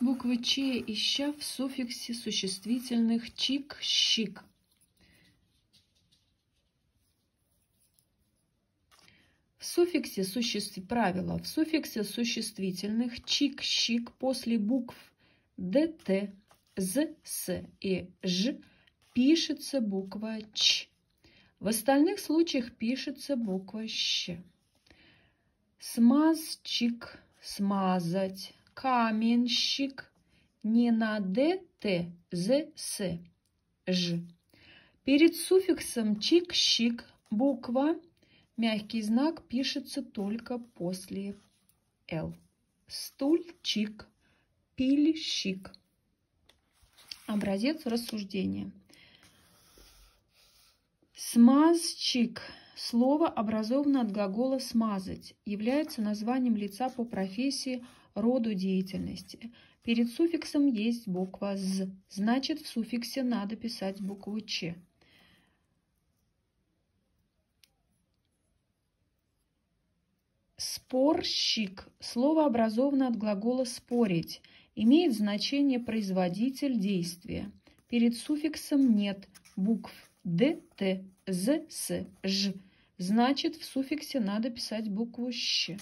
Буквы Ч и в суффиксе существительных чик, щик. В суффиксе существ... правило. В суффиксе существительных чик, щик после букв ДТ, З, С и Ж пишется буква Ч. В остальных случаях пишется буква Щ. Смазчик, смазать каменщик, не на Д, Т, З, С, Ж. Перед суффиксом чик-щик буква, мягкий знак пишется только после Л. Стульчик, пильщик. Образец рассуждения. Смазчик Слово образовано от глагола «смазать», является названием лица по профессии роду деятельности. Перед суффиксом есть буква «з», значит, в суффиксе надо писать букву «ч». Спорщик. Слово образовано от глагола «спорить». Имеет значение производитель действия. Перед суффиксом нет букв «д», «т», «з», «с», «ж». Значит, в суффиксе надо писать букву «щ».